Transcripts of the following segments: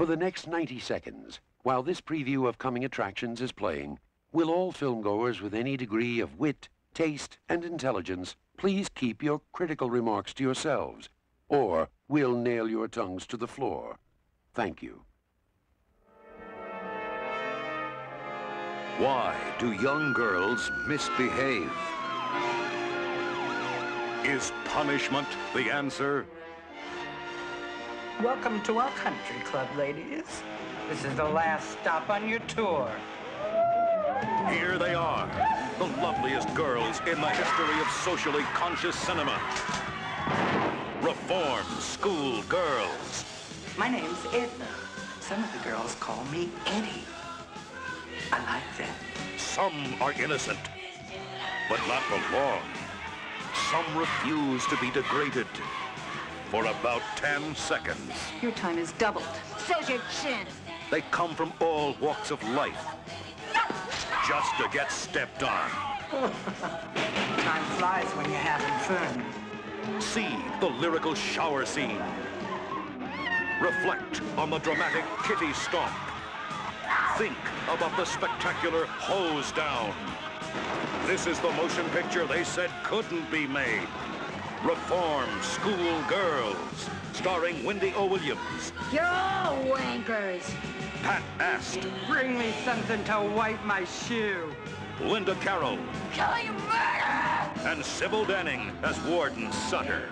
For the next 90 seconds, while this preview of coming attractions is playing, will all filmgoers with any degree of wit, taste, and intelligence please keep your critical remarks to yourselves, or we'll nail your tongues to the floor. Thank you. Why do young girls misbehave? Is punishment the answer? Welcome to our country club, ladies. This is the last stop on your tour. Here they are, the loveliest girls in the history of socially conscious cinema. Reform school girls. My name's Edna. Some of the girls call me Eddie. I like that. Some are innocent, but not for long. Some refuse to be degraded for about 10 seconds. Your time is doubled. So's your chin. They come from all walks of life just to get stepped on. Time flies when you're having fun. See the lyrical shower scene. Reflect on the dramatic kitty stomp. Think about the spectacular hose down. This is the motion picture they said couldn't be made. Reform School Girls, starring Wendy O. Williams, You're all wankers. Pat Ast, Bring me something to wipe my shoe. Linda Carol, Killing murder! and Sybil Danning as Warden Sutter.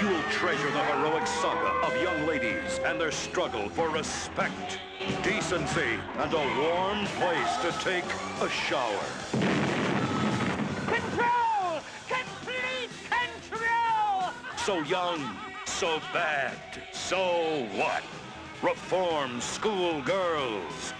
You'll treasure the heroic saga of young ladies and their struggle for respect, decency, and a warm place to take a shower. So young, so bad, so what? Reform school girls.